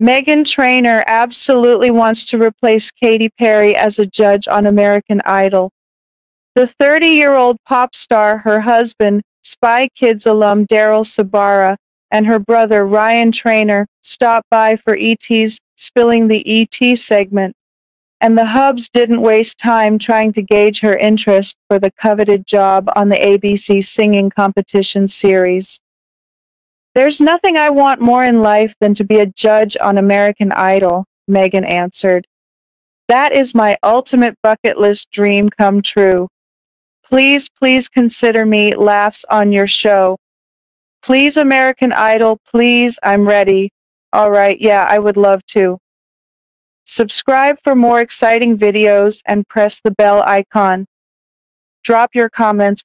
Meghan Trainor absolutely wants to replace Katy Perry as a judge on American Idol. The 30-year-old pop star, her husband, Spy Kids alum Daryl Sabara, and her brother Ryan Trainor stopped by for ET's Spilling the ET segment, and the Hubs didn't waste time trying to gauge her interest for the coveted job on the ABC singing competition series. There's nothing I want more in life than to be a judge on American Idol, Meghan answered. That is my ultimate bucket list dream come true. Please, please consider me laughs on your show. Please, American Idol, please, I'm ready. All right, yeah, I would love to. Subscribe for more exciting videos and press the bell icon. Drop your comments